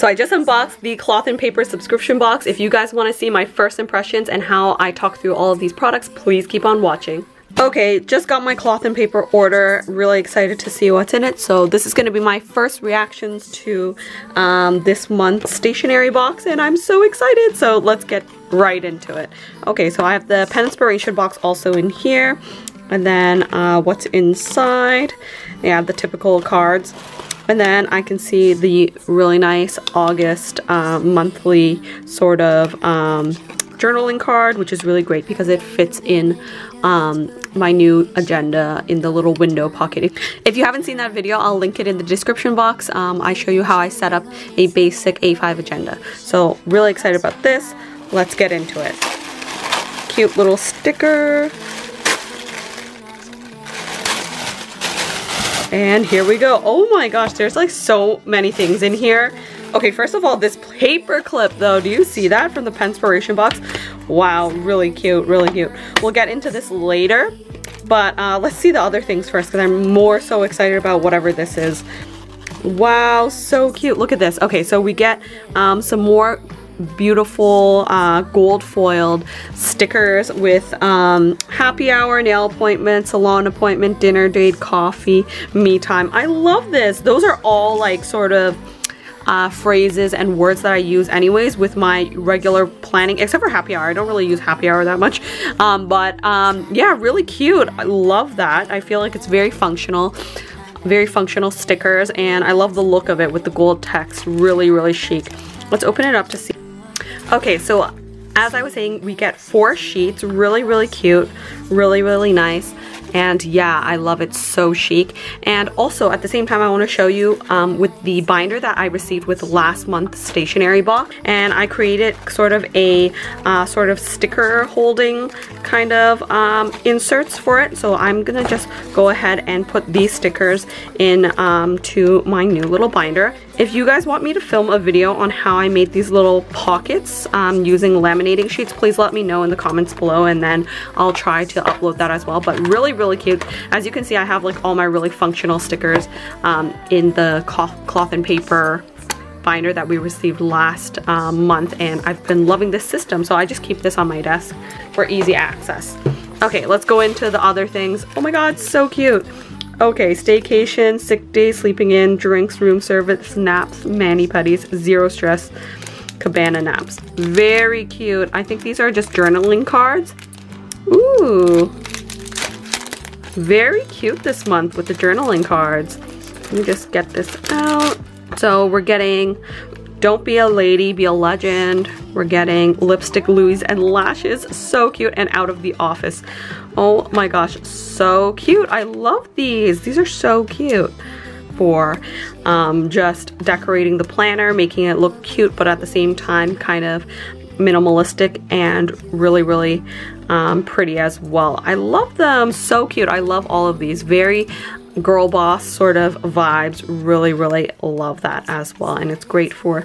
So I just unboxed the cloth and paper subscription box. If you guys want to see my first impressions and how I talk through all of these products, please keep on watching. Okay, just got my cloth and paper order. Really excited to see what's in it. So this is going to be my first reactions to um, this month's stationery box and I'm so excited. So let's get right into it. Okay, so I have the Penspiration box also in here. And then uh, what's inside. Yeah, the typical cards. And then I can see the really nice August uh, monthly sort of um, journaling card, which is really great because it fits in um, my new agenda in the little window pocket. If you haven't seen that video, I'll link it in the description box. Um, I show you how I set up a basic A5 agenda. So really excited about this. Let's get into it. Cute little sticker. And here we go. Oh my gosh, there's like so many things in here. Okay, first of all, this paper clip though, do you see that from the Penspiration box? Wow, really cute, really cute. We'll get into this later, but uh, let's see the other things first because I'm more so excited about whatever this is. Wow, so cute. Look at this. Okay, so we get um, some more beautiful uh, gold foiled stickers with um, happy hour, nail appointment, salon appointment, dinner date, coffee, me time. I love this. Those are all like sort of uh, phrases and words that I use anyways with my regular planning, except for happy hour. I don't really use happy hour that much. Um, but um, yeah, really cute. I love that. I feel like it's very functional very functional stickers and I love the look of it with the gold text really really chic let's open it up to see Okay, so as I was saying, we get four sheets, really, really cute, really, really nice. And yeah, I love it, so chic. And also at the same time, I wanna show you um, with the binder that I received with last month's stationery box. And I created sort of a uh, sort of sticker holding kind of um, inserts for it. So I'm gonna just go ahead and put these stickers in um, to my new little binder. If you guys want me to film a video on how I made these little pockets um, using laminating sheets, please let me know in the comments below and then I'll try to upload that as well. But really, really cute. As you can see, I have like all my really functional stickers um, in the cloth and paper binder that we received last um, month and I've been loving this system so I just keep this on my desk for easy access. Okay, let's go into the other things. Oh my god, so cute. Okay, staycation, sick day, sleeping in, drinks, room service, naps, mani pedis, zero stress, cabana naps. Very cute. I think these are just journaling cards. Ooh. Very cute this month with the journaling cards. Let me just get this out. So we're getting don't Be a Lady, Be a Legend. We're getting Lipstick Louise and Lashes. So cute and out of the office. Oh my gosh, so cute. I love these. These are so cute for um, just decorating the planner, making it look cute, but at the same time kind of minimalistic and really, really um, pretty as well. I love them. So cute. I love all of these. Very girl boss sort of vibes. Really, really love that as well. And it's great for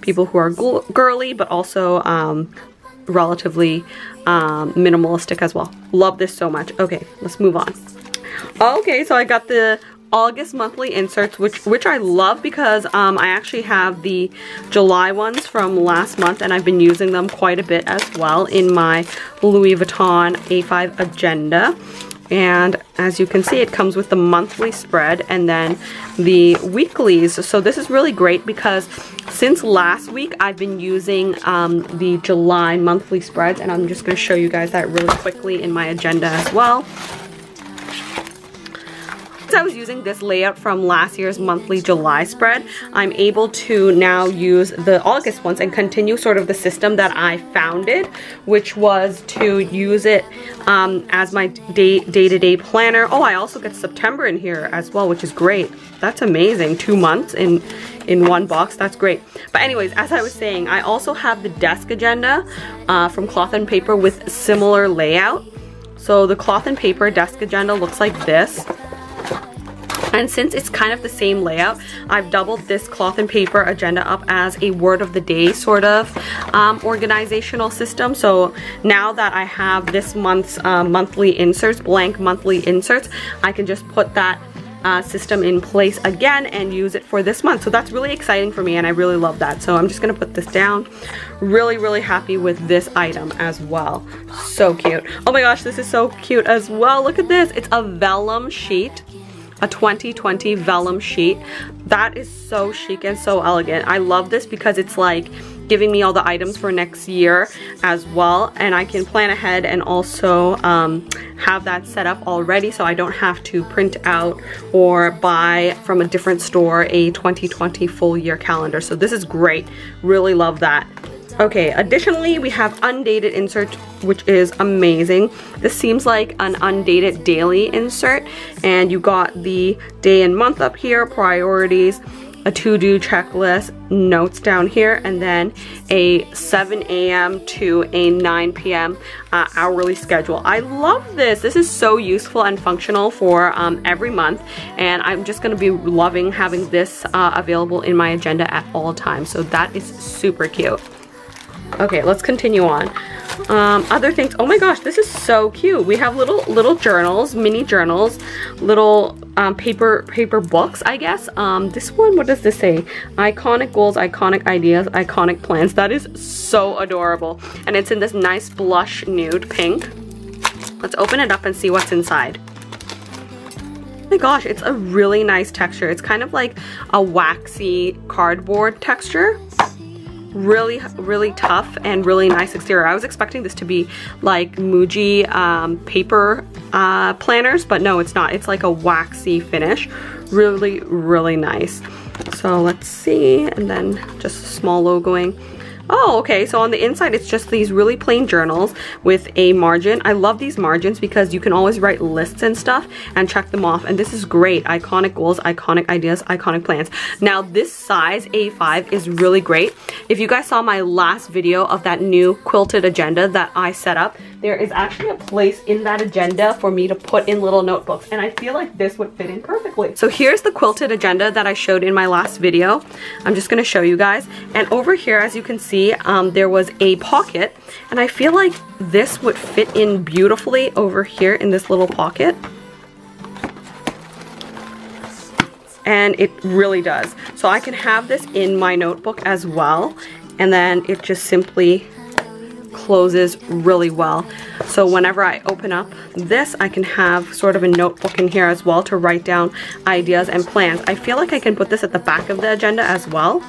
people who are girly, but also um, relatively um, minimalistic as well. Love this so much. Okay, let's move on. Okay, so I got the August monthly inserts, which which I love because um, I actually have the July ones from last month and I've been using them quite a bit as well in my Louis Vuitton A5 agenda. And as you can see, it comes with the monthly spread and then the weeklies. So this is really great because since last week, I've been using um, the July monthly spreads and I'm just going to show you guys that really quickly in my agenda as well. I was using this layout from last year's monthly July spread, I'm able to now use the August ones and continue sort of the system that I founded, which was to use it um, as my day-to-day -day planner. Oh, I also get September in here as well, which is great. That's amazing. Two months in in one box. That's great. But anyways, as I was saying, I also have the desk agenda uh, from Cloth and Paper with similar layout. So the Cloth and Paper desk agenda looks like this. And since it's kind of the same layout, I've doubled this cloth and paper agenda up as a word of the day sort of um, organizational system. So now that I have this month's uh, monthly inserts, blank monthly inserts, I can just put that uh, system in place again and use it for this month. So that's really exciting for me and I really love that. So I'm just gonna put this down. Really, really happy with this item as well. So cute. Oh my gosh, this is so cute as well. Look at this. It's a vellum sheet a 2020 vellum sheet. That is so chic and so elegant. I love this because it's like giving me all the items for next year as well and I can plan ahead and also um, have that set up already so I don't have to print out or buy from a different store a 2020 full year calendar so this is great really love that Okay, additionally, we have undated insert, which is amazing. This seems like an undated daily insert, and you got the day and month up here, priorities, a to-do checklist, notes down here, and then a 7 a.m. to a 9 p.m. Uh, hourly schedule. I love this. This is so useful and functional for um, every month, and I'm just to be loving having this uh, available in my agenda at all times. So that is super cute. Okay, let's continue on. Um, other things, oh my gosh, this is so cute. We have little little journals, mini journals, little um, paper paper books, I guess. Um, this one, what does this say? Iconic goals, iconic ideas, iconic plans. That is so adorable. And it's in this nice blush nude pink. Let's open it up and see what's inside. Oh my gosh, it's a really nice texture. It's kind of like a waxy cardboard texture really really tough and really nice exterior. I was expecting this to be like Muji um, paper uh, planners, but no, it's not. It's like a waxy finish. Really, really nice. So let's see, and then just small logoing. Oh, okay, so on the inside it's just these really plain journals with a margin. I love these margins because you can always write lists and stuff and check them off. And this is great. Iconic goals, iconic ideas, iconic plans. Now this size A5 is really great. If you guys saw my last video of that new quilted agenda that I set up, there is actually a place in that agenda for me to put in little notebooks and I feel like this would fit in perfectly. So here's the quilted agenda that I showed in my last video. I'm just gonna show you guys. And over here, as you can see, um, there was a pocket and I feel like this would fit in beautifully over here in this little pocket. and it really does. So I can have this in my notebook as well and then it just simply closes really well. So whenever I open up this, I can have sort of a notebook in here as well to write down ideas and plans. I feel like I can put this at the back of the agenda as well.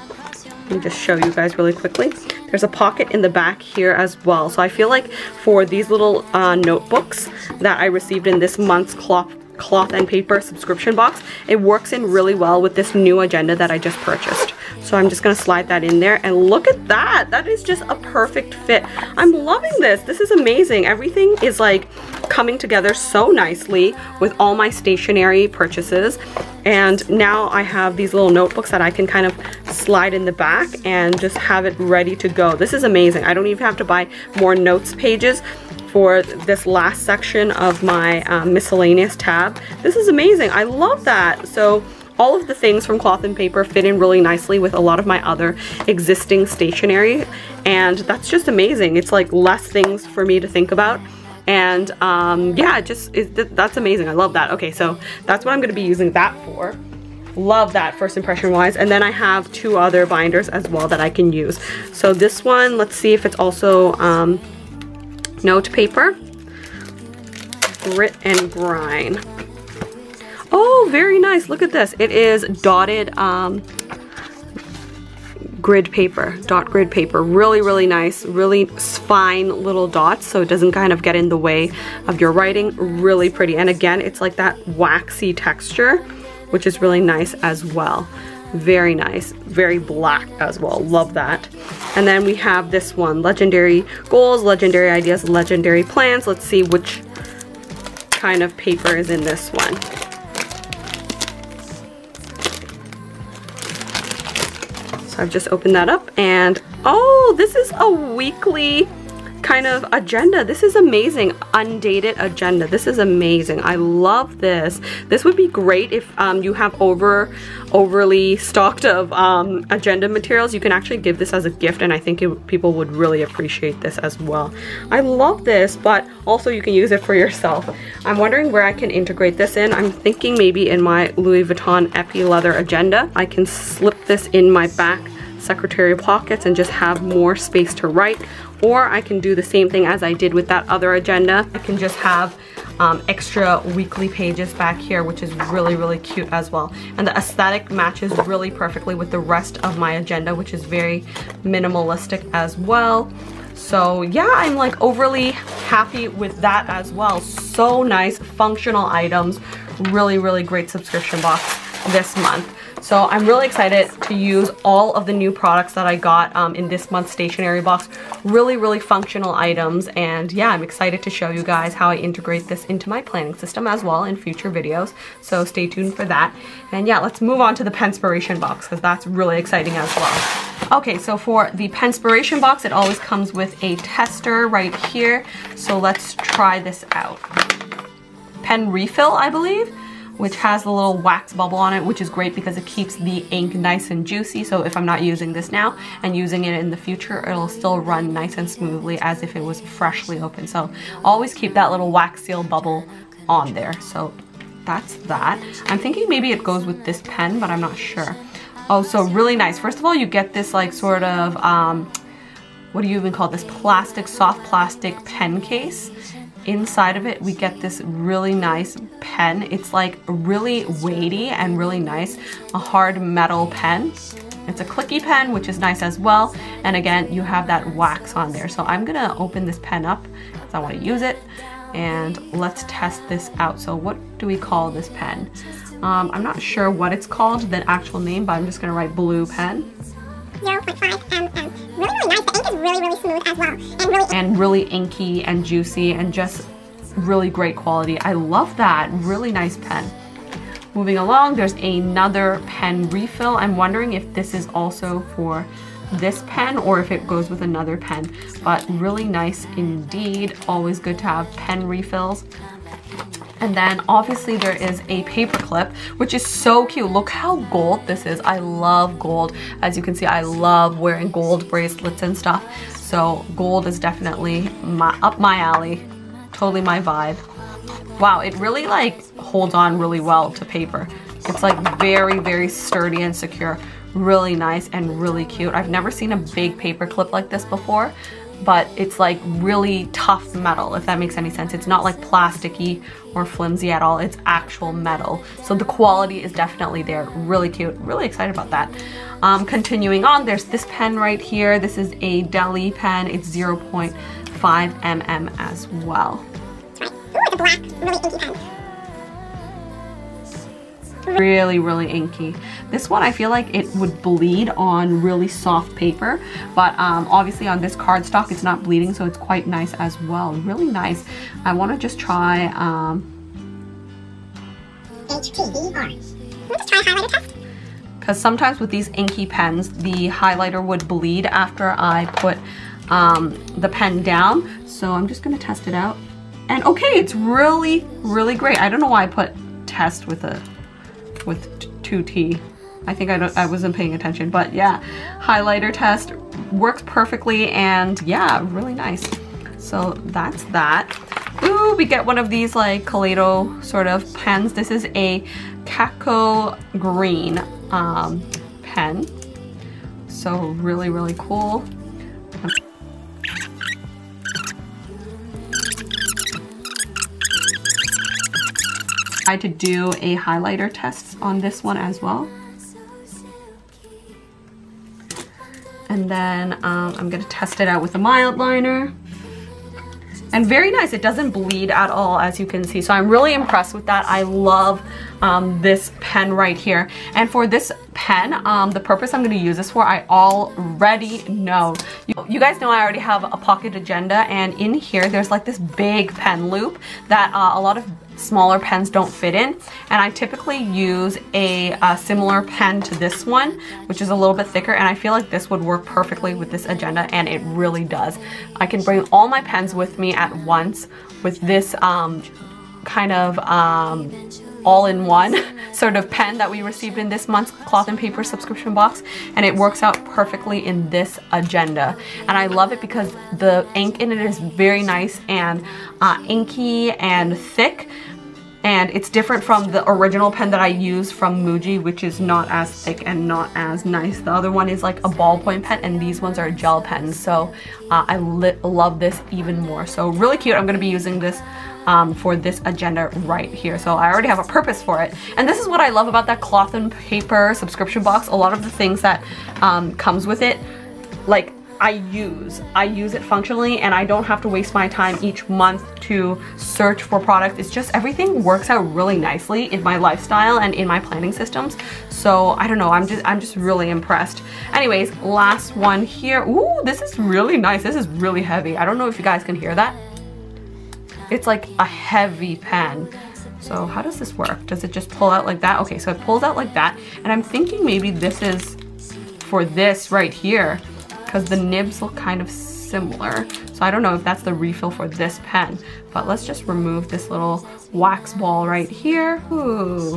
Let me just show you guys really quickly. There's a pocket in the back here as well. So I feel like for these little uh, notebooks that I received in this month's cloth cloth and paper subscription box. It works in really well with this new agenda that I just purchased. So I'm just gonna slide that in there and look at that. That is just a perfect fit. I'm loving this. This is amazing. Everything is like coming together so nicely with all my stationery purchases. And now I have these little notebooks that I can kind of slide in the back and just have it ready to go. This is amazing. I don't even have to buy more notes pages for this last section of my um, miscellaneous tab. This is amazing. I love that. So all of the things from cloth and paper fit in really nicely with a lot of my other existing stationery and that's just amazing. It's like less things for me to think about and um, yeah, just it, that's amazing. I love that. Okay, so that's what I'm to be using that for. Love that first impression wise. And then I have two other binders as well that I can use. So this one, let's see if it's also um, note paper, grit and grind. Oh, very nice. Look at this. It is dotted um, grid paper, dot grid paper. Really, really nice. Really fine little dots so it doesn't kind of get in the way of your writing. Really pretty. And again, it's like that waxy texture, which is really nice as well. Very nice. Very black as well. Love that. And then we have this one, Legendary Goals, Legendary Ideas, Legendary Plans. Let's see which kind of paper is in this one. So I've just opened that up and oh, this is a weekly kind of agenda. This is amazing. Undated agenda. This is amazing. I love this. This would be great if um, you have over overly stocked of um, agenda materials. You can actually give this as a gift and I think it, people would really appreciate this as well. I love this, but also you can use it for yourself. I'm wondering where I can integrate this in. I'm thinking maybe in my Louis Vuitton Epi Leather Agenda. I can slip this in my back secretary pockets and just have more space to write or I can do the same thing as I did with that other agenda. I can just have um, extra weekly pages back here, which is really, really cute as well. And the aesthetic matches really perfectly with the rest of my agenda, which is very minimalistic as well. So yeah, I'm like overly happy with that as well. So nice, functional items, really, really great subscription box this month. So I'm really excited to use all of the new products that I got um, in this month's stationery box. Really, really functional items. And yeah, I'm excited to show you guys how I integrate this into my planning system as well in future videos. So stay tuned for that. And yeah, let's move on to the Penspiration box because that's really exciting as well. Okay, so for the Penspiration box, it always comes with a tester right here. So let's try this out. Pen refill, I believe which has the little wax bubble on it, which is great because it keeps the ink nice and juicy. So if I'm not using this now and using it in the future, it'll still run nice and smoothly as if it was freshly opened. So always keep that little wax seal bubble on there. So that's that. I'm thinking maybe it goes with this pen, but I'm not sure. Oh, so really nice. First of all, you get this like sort of, um, what do you even call this? Plastic, soft plastic pen case inside of it we get this really nice pen. It's like really weighty and really nice, a hard metal pen. It's a clicky pen, which is nice as well. And again, you have that wax on there. So I'm gonna open this pen up because I wanna use it. And let's test this out. So what do we call this pen? Um, I'm not sure what it's called, the actual name, but I'm just gonna write blue pen. 0.5 mm. Really, really nice. The ink is really, really smooth as well. And really, and really inky and juicy and just really great quality. I love that. Really nice pen. Moving along, there's another pen refill. I'm wondering if this is also for this pen or if it goes with another pen, but really nice indeed. Always good to have pen refills. And then obviously there is a paper clip, which is so cute. Look how gold this is. I love gold. As you can see, I love wearing gold bracelets and stuff. So gold is definitely my, up my alley. Totally my vibe. Wow, it really like holds on really well to paper. It's like very, very sturdy and secure. Really nice and really cute. I've never seen a big paper clip like this before but it's like really tough metal, if that makes any sense. It's not like plasticky or flimsy at all. It's actual metal. So the quality is definitely there. Really cute. Really excited about that. Um, continuing on, there's this pen right here. This is a Deli pen. It's 0.5 mm as well. Ooh, it's a black, really inky pen really, really inky. This one, I feel like it would bleed on really soft paper, but um, obviously on this cardstock, it's not bleeding, so it's quite nice as well. Really nice. I want to just try... Um, because sometimes with these inky pens, the highlighter would bleed after I put um, the pen down. So I'm just gonna test it out. And okay, it's really, really great. I don't know why I put test with a with 2T. I think I, I wasn't paying attention, but yeah, highlighter test works perfectly and yeah, really nice. So that's that. Ooh, we get one of these like Kaleido sort of pens. This is a Kaco Green um, pen. So really, really cool. Tried to do a highlighter test on this one as well. And then um, I'm gonna test it out with a Mildliner. And very nice, it doesn't bleed at all as you can see. So I'm really impressed with that. I love um, this pen right here. And for this pen, um, the purpose I'm gonna use this for, I already know. You, you, guys know I already have a pocket agenda and in here there's like this big pen loop that uh, a lot of smaller pens don't fit in. And I typically use a, a, similar pen to this one, which is a little bit thicker. And I feel like this would work perfectly with this agenda and it really does. I can bring all my pens with me at once with this um, kind of um, all-in-one sort of pen that we received in this month's cloth and paper subscription box and it works out perfectly in this agenda. And I love it because the ink in it is very nice and uh, inky and thick and it's different from the original pen that I use from Muji which is not as thick and not as nice. The other one is like a ballpoint pen and these ones are gel pens so uh, I love this even more. So really cute. I'm going to be using this um, for this agenda right here. So I already have a purpose for it. And this is what I love about that cloth and paper subscription box. A lot of the things that um, comes with it, like I use. I use it functionally and I don't have to waste my time each month to search for products. It's just everything works out really nicely in my lifestyle and in my planning systems. So I don't know, I'm just I'm just really impressed. Anyways, last one here. Ooh, this is really nice. This is really heavy. I don't know if you guys can hear that. It's like a heavy pen. So how does this work? Does it just pull out like that? Okay, so it pulls out like that. And I'm thinking maybe this is for this right here because the nibs look kind of similar. So I don't know if that's the refill for this pen, but let's just remove this little wax ball right here. Ooh.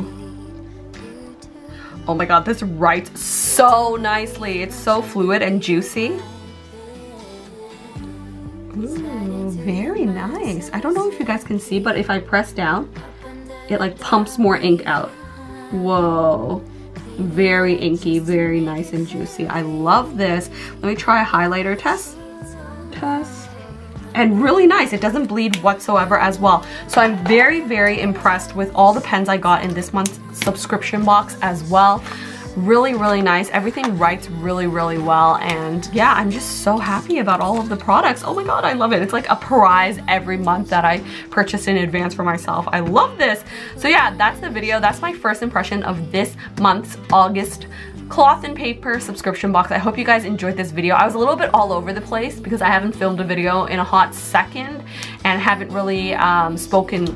Oh my god, this writes so nicely. It's so fluid and juicy. Ooh, very nice. I don't know if you guys can see, but if I press down, it like pumps more ink out. Whoa. Very inky, very nice and juicy. I love this. Let me try a highlighter test. Test. And really nice. It doesn't bleed whatsoever as well. So I'm very, very impressed with all the pens I got in this month's subscription box as well really really nice. Everything writes really really well. And yeah i'm just so happy about all of the products. Oh my god i love it. It's like a prize every month that i purchase in advance for myself. I love this. So yeah that's the video. That's my first impression of this month's august cloth and paper subscription box. I hope you guys enjoyed this video. I was a little bit all over the place because I haven't filmed a video in a hot second and haven't really um, spoken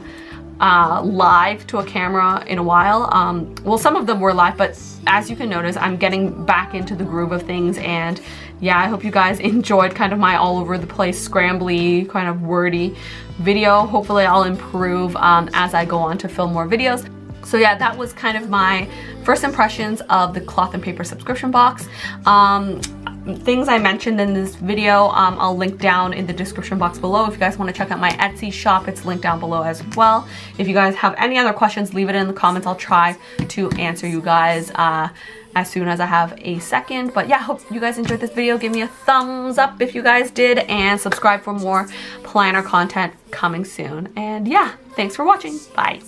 uh, live to a camera in a while. Um, well, some of them were live, but as you can notice, I'm getting back into the groove of things and yeah, I hope you guys enjoyed kind of my all over the place, scrambly, kind of wordy video. Hopefully I'll improve um, as I go on to film more videos. So yeah, that was kind of my first impressions of the cloth and paper subscription box. Um, things I mentioned in this video, um, I'll link down in the description box below. If you guys want to check out my Etsy shop, it's linked down below as well. If you guys have any other questions, leave it in the comments. I'll try to answer you guys uh, as soon as I have a second. But yeah, hope you guys enjoyed this video. Give me a thumbs up if you guys did and subscribe for more planner content coming soon. And yeah, thanks for watching. Bye.